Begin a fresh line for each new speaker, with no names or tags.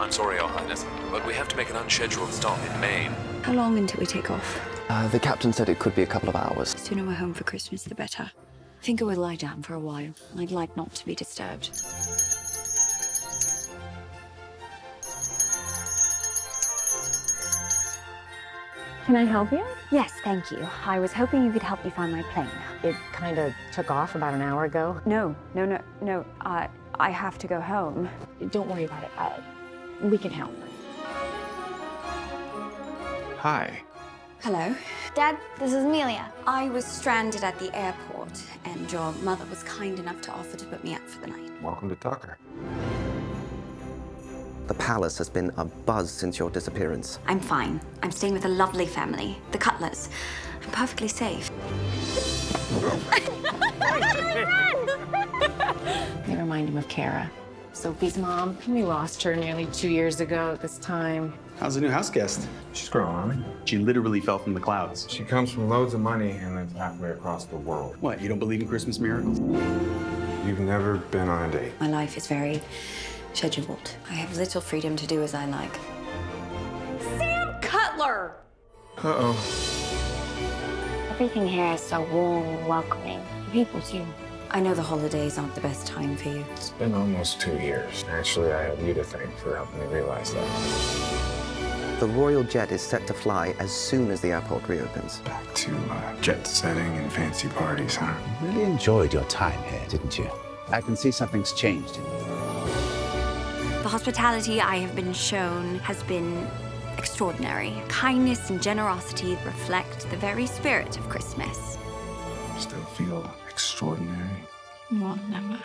I'm sorry, Your Highness, but we have to make an unscheduled stop in Maine.
How long until we take off?
Uh, the captain said it could be a couple of hours.
The sooner we're home for Christmas, the better. I think I will lie down for a while. I'd like not to be disturbed.
Can I help you?
Yes, thank you. I was hoping you could help me find my plane.
It kind of took off about an hour ago.
No, no, no, no. Uh, I have to go home.
Don't worry about it. Uh, we can help.
Hi.
Hello.
Dad, this is Amelia.
I was stranded at the airport, and your mother was kind enough to offer to put me up for the night.
Welcome to Tucker.
The palace has been a buzz since your disappearance.
I'm fine. I'm staying with a lovely family, the Cutlers. I'm perfectly safe.
They remind him of Kara, Sophie's mom. We lost her nearly two years ago at this time.
How's the new house guest?
She's growing on me.
She literally fell from the clouds.
She comes from loads of money and lives halfway across the world.
What, you don't believe in Christmas miracles?
You've never been on a date.
My life is very scheduled. I have little freedom to do as I like.
Sam Cutler!
Uh-oh.
Everything here is so warm and welcoming. The people too.
I know the holidays aren't the best time for you.
It's been almost two years. Actually, I have you to thank for helping me realize that.
The royal jet is set to fly as soon as the airport reopens.
Back to uh, jet setting and fancy parties, huh?
You really enjoyed your time here, didn't you? I can see something's changed.
The hospitality I have been shown has been extraordinary. Kindness and generosity reflect the very spirit of Christmas.
Still feel extraordinary.
Well, never.